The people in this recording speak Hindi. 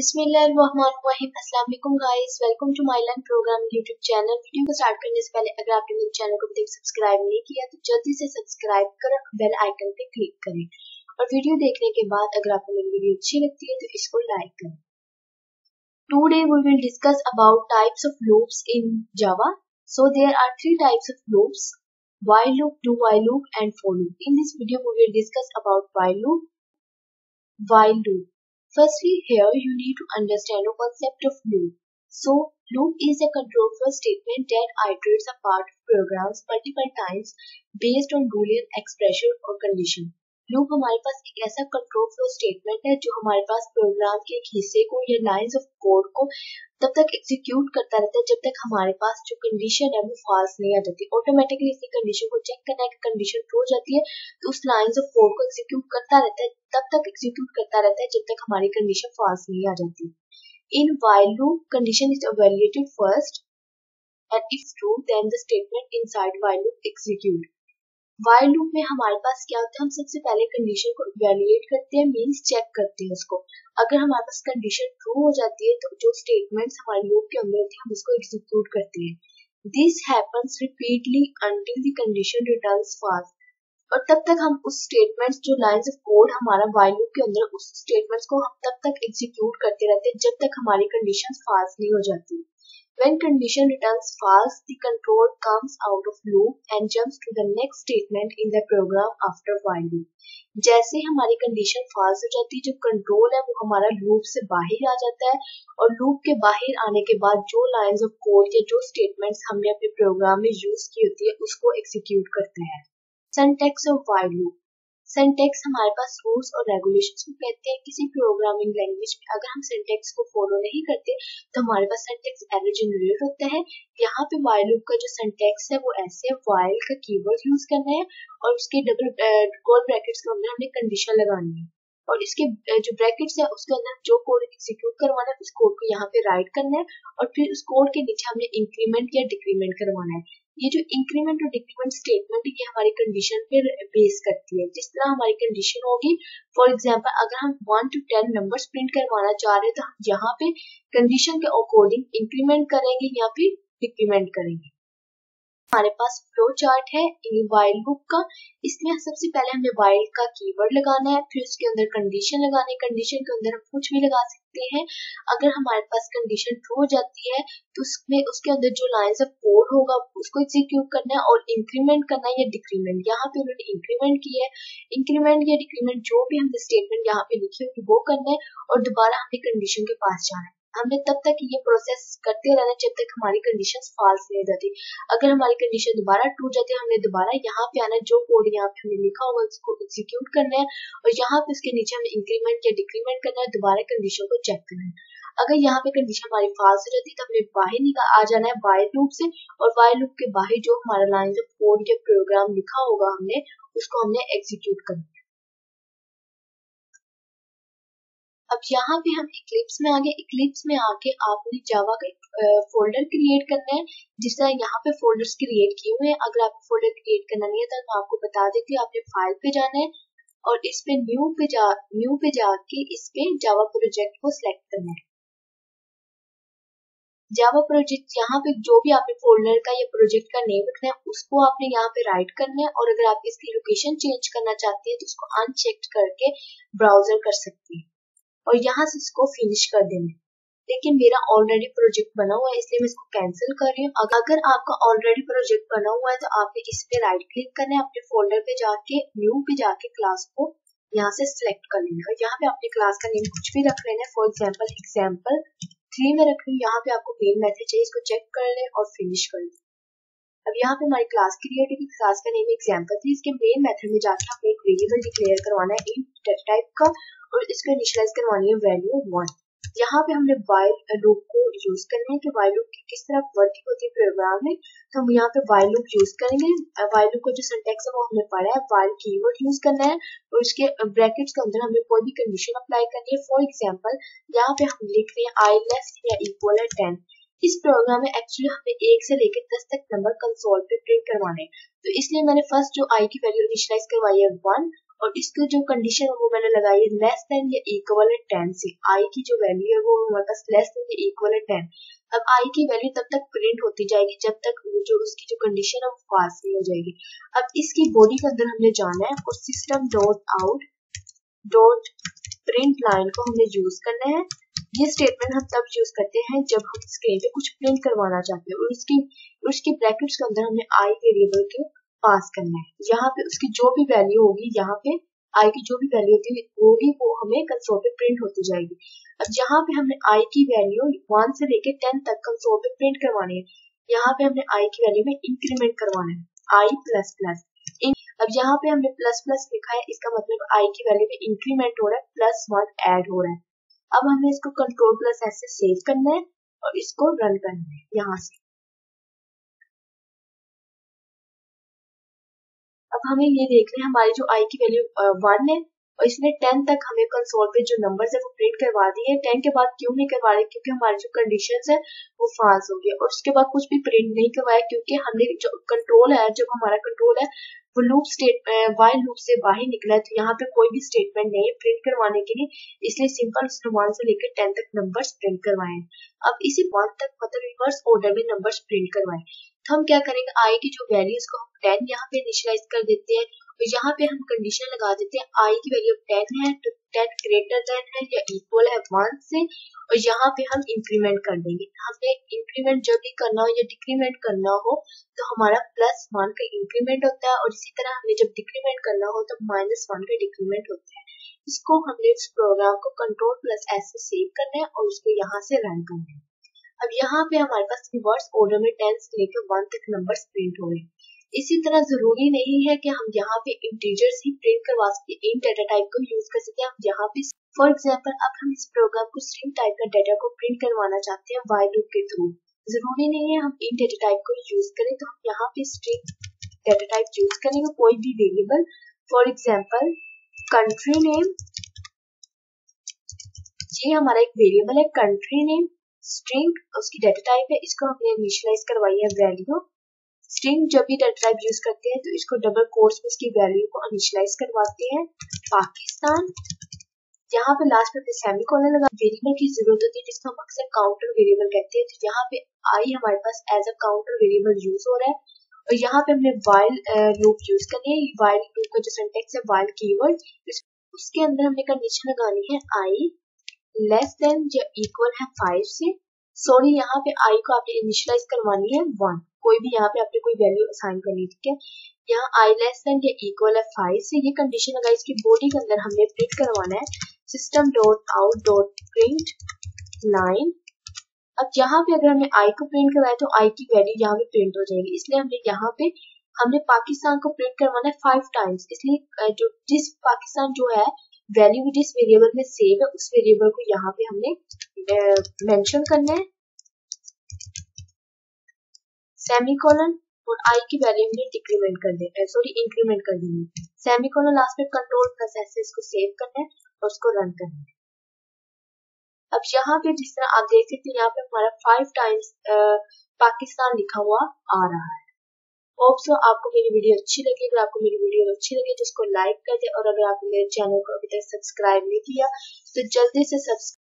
Assalamualaikum guys welcome to my learn program YouTube channel video को स्टार्ट करने से पहले अगर आपने मेरे चैनल को अभी तक सब्सक्राइब नहीं किया तो जल्दी से सब्सक्राइब करें बेल आइकन पे क्लिक करें और वीडियो देखने के बाद अगर आपको मेरी वीडियो अच्छी लगती है तो इसको लाइक करें Today we will discuss about types of loops in Java. So there are three types of loops while loop, do while loop and for loop. In this video we will discuss about while loop, while loop Firstly, here you need to understand the concept of loop. So, loop is a control flow statement that iterates a part of programs multiple times based on boolean expression or condition. Loop हमारे पास एक ऐसा कंट्रोल फ्लो स्टेटमेंट है जो हमारे पास प्रोग्राम के एक हिस्से को या लाइंस ऑफ़ कोड को तब तक एग्जीक्यूट करता रहता है जब तक हमारे पास जो कंडीशन है वो फाल्स नहीं आ जाती। ऑटोमेटिकली इसी कंडीशन को चेक करना है कि कंडीशन ट्रू हो जाती है। तो उस लाइंस ऑफ़ कोड को एग्जीक्यूट करता रहता है, तब तक एग्जीक्यूट करता रहता है जब तक हमारी कंडीशन फाल्स नहीं आ जाती। In while loop condition is evaluated first and if true, then the statement inside while loop execute while loop में हमारे पास क्या होता है, हम सबसे पहले कंडीशन को इवेल्युएट करते हैं मीन्स चेक करते हैं उसको। अगर हमारे पास कंडीशन ट्रू हो जाती है तो जो स्टेटमेंट्स हमारे लूप के अंदर थे, हम उसको एग्जीक्यूट करते हैं। This happens repeatedly until the condition returns fast और तब तक हम उस स्टेटमेंट्स जो लाइंस ऑफ़ कोड हमारा वाइल लूप के अंदर, उस स्टेटमेंट्स को हम तब तक एग्जीक्यूट करते रहते हैं, जब तक हमारी कंडीशन फास्ट नहीं हो जाती। When condition returns false, the control comes out of loop and jumps to the next statement in the program after while loop. जैसे हमारी कंडीशन फॉल्स हो जाती है जो कंट्रोल है वो हमारा लूप से बाहर आ जाता है और लूप के बाहर आने के बाद जो लाइंस ऑफ़ कोड या जो स्टेटमेंट्स हमने अपने प्रोग्राम में यूज़ की होती है उसको एग्जीक्यूट करते हैं syntax of while loop syntax हमारे पास रूल्स और रेगुलेशंस को कहते हैं। किसी प्रोग्रामिंग लैंग्वेज में अगर हम सिंटेक्स को फॉलो नहीं करते तो हमारे पास सिंटेक्स एरर जनरेट होता है। यहाँ पे वाइल का जो सिंटेक्स है, वो ऐसे वाइल का कीवर्ड यूज़ करना है और उसके डबल गोल ब्रैकेट्स के अंदर हमें कंडीशन लगानी है। और इसके जो ब्रैकेट्स है, उसके अंदर जो कोड एग्जीक्यूट करवाना है, उस कोड को यहाँ पे राइट करना है और फिर उस कोड के नीचे हमने इंक्रीमेंट या डिक्रीमेंट करवाना है। ये जो इंक्रीमेंट और डिक्रीमेंट स्टेटमेंट ये हमारी कंडीशन पे बेस करती है। जिस तरह हमारी कंडीशन होगी फॉर एग्ज़ाम्पल अगर हम one two ten numbers print करवाना चाह रहे हैं तो हम यहाँ पे कंडीशन के अकॉर्डिंग इंक्रीमेंट करेंगे या फिर डिक्रीमेंट करेंगे। हमारे पास फ्लो चार्ट है वाइल बुक का। इसमें सबसे पहले हमें वाइल का कीवर्ड लगाना है, फिर उसके अंदर कंडीशन लगाना है कंडीशन के अंदर हम कुछ भी लगा सकते हैं। अगर हमारे पास कंडीशन ट्रू हो जाती है तो उसमें, उसके अंदर जो लाइंस ऑफ़ कोड होगा, उसको एग्जीक्यूट करना है और इंक्रीमेंट करना है या डिक्रीमेंट यहाँ पे उन्होंने इंक्रीमेंट किया है। इंक्रीमेंट या डिक्रीमेंट जो भी हमने स्टेटमेंट यहाँ पे लिखी होगी वो करना है और दोबारा हमें कंडीशन के पास जाना है। हमने तब तक ये प्रोसेस करते रहना जब तक हमारी कंडीशन फॉल्स नहीं जाती। अगर हमारी कंडीशन दोबारा टूट जाती है, हमने दोबारा यहाँ पे आना, जो कोड यहाँ पे हमने लिखा होगा उसको एग्जीक्यूट करना है और यहाँ पे उसके नीचे हमें इंक्रीमेंट या डिक्रीमेंट करना है, दोबारा कंडीशन को चेक करना है। अगर यहाँ पे कंडीशन हमारी फॉल्स हो जाती है तो हमें बाहर निकाल, आ जाना है वाइल लूप से और वाइल लूप के बाहर जो हमारा लाइन कोड या प्रोग्राम लिखा होगा हमने, उसको हमने एग्जीक्यूट करना है। अब यहाँ पे हम इक्लिप्स में आगे इक्लिप्स में आके आपने जावा का फोल्डर क्रिएट करना है। जिस तरह यहाँ पे फोल्डर्स क्रिएट किए हुए हैं, अगर आपको फोल्डर क्रिएट करना नहीं है तो मैं आपको बता देती हूँ आपने फ़ाइल पे जाना है और इस पे न्यू पे जा न्यू पे जाके इस पे जावा प्रोजेक्ट को सिलेक्ट करना है। जावा प्रोजेक्ट यहाँ पे जो भी आपने फोल्डर का या प्रोजेक्ट का नेम रखना है, उसको आपने यहाँ पे राइट करना है और अगर आप इसकी लोकेशन चेंज करना चाहते हैं तो उसको अनचेक करके ब्राउज़र कर सकते हैं। और यहाँ से इसको फिनिश कर देना लेकिन मेरा ऑलरेडी प्रोजेक्ट बना हुआ है, इसलिए मैं इसको कैंसिल कर रही हूँ। अगर आपका ऑलरेडी प्रोजेक्ट बना हुआ है तो आपने इस पे राइट क्लिक करना है, अपने फोल्डर पे जाके न्यू पे जाके क्लास को यहाँ से सिलेक्ट कर लेना यहाँ पे अपने क्लास का नेम कुछ भी रख लेना है। फॉर एग्ज़ाम्पल एग्ज़ाम्पल थ्री में रख रही हूँ। यहाँ पे आपको मेन मैसेज है इसको चेक कर ले और फिनिश कर ले। अब यहाँ पे हमारी क्लास क्रिएट होगी क्लास का नेम एग्ज़ाम्पल थी। इसके मेन मेथड में जाकर हमें एक वेरिएबल डिक्लेयर करवाना है इन टाइप का, और इसको इनिशियलाइज करवानी है वैल्यू वन यहाँ पे हमने वाइल लूप को यूज़ करना है। कि वाइल लूप की किस तरह वर्किंग होती है प्रोग्राम में? तो हम यहाँ पे वाइल लूप यूज़ करेंगे। वाइल लूप का जो सिंटेक्स है वो हमने पढ़ा है वाइल कीवर्ड यूज़ करना है। और उसके ब्रैकेट्स के अंदर हमें कोई भी कंडीशन अप्लाई करनी है। फॉर एग्ज़ाम्पल यहाँ पे हम लिख रहे हैं आई लेस या इक्वल है टेन इस प्रोग्राम में एक्चुअली हमें एक से लेकर दस तक नंबर कंसोल पे प्रिंट करवाने तो इसलिए मैंने फ़र्स्ट जो आई की वैल्यू इनिशियलाइज करवाई है वन और इसकी जो कंडीशन है वो मैंने लगाई है लेस देन या इक्वल है टेन से। आई की जो वैल्यू है वो हमारे पास लेस देन या इक्वल है टेन अब आई की वैल्यू तब तक प्रिंट होती जाएगी जब तक जो उसकी जो कंडीशन है वो पास नहीं हो जाएगी। अब इसकी बॉडी के अंदर हमने जाना है और system dot out dot print line को हमने यूज़ करना है। ये स्टेटमेंट हम तब यूज़ करते हैं जब हम स्क्रीन पे कुछ प्रिंट करवाना चाहते हैं और उसकी उसकी ब्रैकेट्स के अंदर हमने आई वेरिएबल के पास करना है। यहाँ पे उसकी जो भी वैल्यू होगी, यहाँ पे आई की जो भी वैल्यू होती होगी वो हमें कंसोल पे प्रिंट होती जाएगी। अब यहाँ पे हमने आई की वैल्यू वन से लेके टेन तक कंसोल पे प्रिंट करवानी है। यहाँ पे हमने आई की वैल्यू में इंक्रीमेंट करवाना है। आई प्लस प्लस अब यहाँ पे हमने प्लस प्लस लिखा है, इसका मतलब आई की वैल्यू में इंक्रीमेंट हो रहा है प्लस वन ऐड हो रहा है। अब हमें इसको कंट्रोल प्लस ऐसे सेव करना है और इसको रन करना है यहाँ से। अब हमें ये देख रहे हैं हमारी जो आई की वैल्यू वन है और इसने टेन तक हमें कंसोल पे जो नंबर्स है वो प्रिंट करवा दिए टेन के बाद क्यों नहीं करवा रहे? क्योंकि हमारी जो कंडीशंस है वो फाल्स हो गई और उसके बाद कुछ भी प्रिंट नहीं करवाया क्योंकि हमने जो कंट्रोल है जब हमारा कंट्रोल है वो लूप स्टेट वाइल लूप से बाहर निकला है तो यहाँ पे कोई भी स्टेटमेंट नहीं प्रिंट करवाने के लिए, इसलिए सिंपल वन से लेकर टेन तक नंबर्स प्रिंट करवाए। अब इसी वन तक मतलब रिवर्स ऑर्डर में नंबर्स प्रिंट करवाए। तो हम क्या करेंगे? आई की जो वैल्यूज़ को हम टेन यहाँ पे इनिशियलाइज कर देते हैं यहाँ पे हम कंडीशन लगा देते हैं आई की वैल्यू टेन है तो टेन ग्रेटर देन है या इक्वल है वन से, और यहाँ पे हम इंक्रीमेंट कर देंगे। हमने इंक्रीमेंट जब भी करना हो या डिक्रीमेंट करना हो तो हमारा प्लस वन का इंक्रीमेंट होता है, और इसी तरह हमें जब डिक्रीमेंट करना हो तो माइनस वन का डिक्रीमेंट होता है। इसको हमने इस प्रोग्राम को कंट्रोल प्लस एस से सेव करना है और उसको यहाँ से रन करना है। अब यहाँ पे हमारे पास रिवर्स ऑर्डर में टेन से लेकर वन तक नंबर प्रिंट हो रहे हैं। इसी तरह ज़रूरी नहीं है कि हम यहाँ पे इंटीजर्स ही प्रिंट करवा सकते इन डेटा टाइप को यूज़ कर सकते हैं हम यहाँ पे फॉर एग्ज़ाम्पल अब हम इस प्रोग्राम को स्ट्रिंग टाइप का डेटा को प्रिंट करवाना चाहते हैं वाइल लूप के थ्रू ज़रूरी नहीं है हम इन डेटा टाइप को यूज़ करें तो हम यहाँ पे स्ट्रिंग डेटा टाइप यूज़ करेंगे, कोई भी variable for example country name ये हमारा एक वेरिएबल है कंट्री नेम स्ट्रिंग उसकी डेटा टाइप है, इसको हमने इनिशियलाइज करवाई है वैल्यू स्ट्रिंग जब भी डेटा टाइप यूज़ करते हैं तो इसको डबल कोर्स में इसकी वैल्यू को इनिशियलाइज करवाते हैं। पाकिस्तान यहाँ पे लास्ट में सेमी कॉलन लगा वेरिएबल की ज़रूरत होती है, जिसको हम अक्सर काउंटर वेरिएबल कहते हैं तो यहाँ पे आई हमारे पास as a counter variable use हो रहा है। और यहाँ पे हमने वाइल लूप यूज़ करनी है। वाइल लूप का जो सिंटेक्स है वाइल कीवर्ड उसके अंदर हमने कंडीशन लगानी है आई लेस देन या इक्वल है फाइव से। सॉरी यहाँ पे आई को आपने इनिशियलाइज करवानी है वन कोई भी यहाँ पे आपने कोई वैल्यू असाइन करनी ठीक है? यहाँ आई लेस देन या इक्वल है फाइव से, ये कंडीशन अगर इसकी बॉडी के अंदर हमने प्रिंट करवाना है। System dot out dot print line अब यहाँ पे अगर हमने आई को प्रिंट करवाया तो आई की वैल्यू यहाँ पे प्रिंट हो जाएगी। इसलिए हमने यहाँ पे, हमने पाकिस्तान को प्रिंट करवाना है फाइव टाइम्स इसलिए जो जिस पाकिस्तान जो है वैल्यू जिस वेरिएबल में सेव है, उस वेरिएबल को यहाँ पे हमने मेंशन करना है। सेमीकोलन और आई की वैल्यू में डिक्रीमेंट कर देना सॉरी इंक्रीमेंट कर है सेमीकोलन लास्ट में कंट्रोल प्लस ऐसे इसको सेव करना है और उसको रन करना है। अब यहाँ पे जिस तरह आप देख सकते हैं, यहाँ पे हमारा फाइव टाइम्स पाकिस्तान लिखा हुआ आ रहा है। होप सो आपको मेरी वीडियो अच्छी लगी। अगर आपको मेरी वीडियो अच्छी लगी तो उसको लाइक कर दे और अगर आपने मेरे चैनल को अभी तक सब्सक्राइब नहीं किया तो जल्दी से सब्सक्राइब